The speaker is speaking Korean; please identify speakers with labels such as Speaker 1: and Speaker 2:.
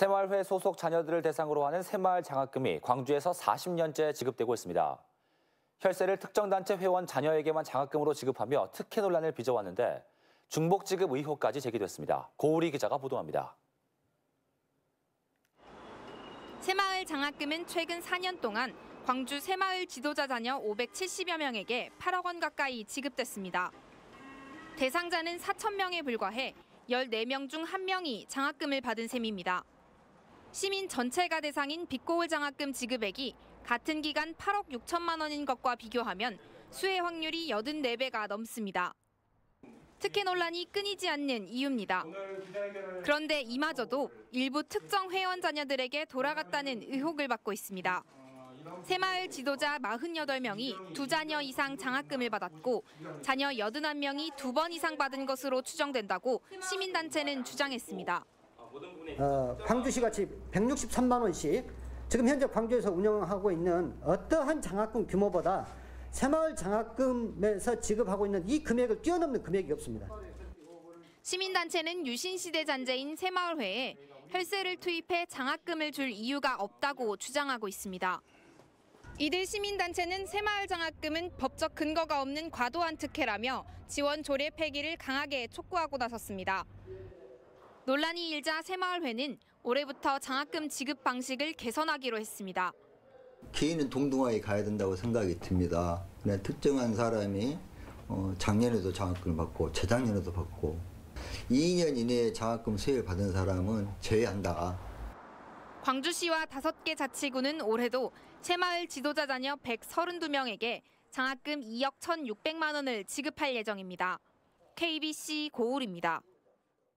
Speaker 1: 새마을회 소속 자녀들을 대상으로 하는 새마을 장학금이 광주에서 40년째 지급되고 있습니다. 혈세를 특정 단체 회원 자녀에게만 장학금으로 지급하며 특혜 논란을 빚어왔는데 중복 지급 의혹까지 제기됐습니다. 고우리 기자가 보도합니다.
Speaker 2: 새마을 장학금은 최근 4년 동안 광주 새마을 지도자 자녀 570여 명에게 8억 원 가까이 지급됐습니다. 대상자는 4천 명에 불과해 14명 중 1명이 장학금을 받은 셈입니다. 시민 전체가 대상인 빚고울 장학금 지급액이 같은 기간 8억 6천만 원인 것과 비교하면 수혜 확률이 84배가 넘습니다. 특혜 논란이 끊이지 않는 이유입니다. 그런데 이마저도 일부 특정 회원 자녀들에게 돌아갔다는 의혹을 받고 있습니다. 새마을 지도자 48명이 두 자녀 이상 장학금을 받았고 자녀 81명이 두 번 이상 받은 것으로 추정된다고 시민단체는 주장했습니다.
Speaker 3: 어, 광주시 같이 163만 원씩 지금 현재 광주에서 운영하고 있는 어떠한 장학금 규모보다 새마을 장학금에서 지급하고 있는 이 금액을 뛰어넘는 금액이 없습니다.
Speaker 2: 시민단체는 유신시대 잔재인 새마을회에 혈세를 투입해 장학금을 줄 이유가 없다고 주장하고 있습니다. 이들 시민단체는 새마을 장학금은 법적 근거가 없는 과도한 특혜라며 지원 조례 폐기를 강하게 촉구하고 나섰습니다. 논란이 일자 새마을회는 올해부터 장학금 지급 방식을 개선하기로 했습니다.
Speaker 4: 개인은 동등하게 가야 된다고 생각이 듭니다. 그냥 특정한 사람이 어, 작년에도 장학금을 받고 재작년에도 받고 2년 이내에 장학금 수혜를 받은 사람은 제외한다.
Speaker 2: 광주시와 5개 자치구는 올해도 새마을 지도자 자녀 132명에게 장학금 2억 1,600만 원을 지급할 예정입니다. KBC 고울입니다.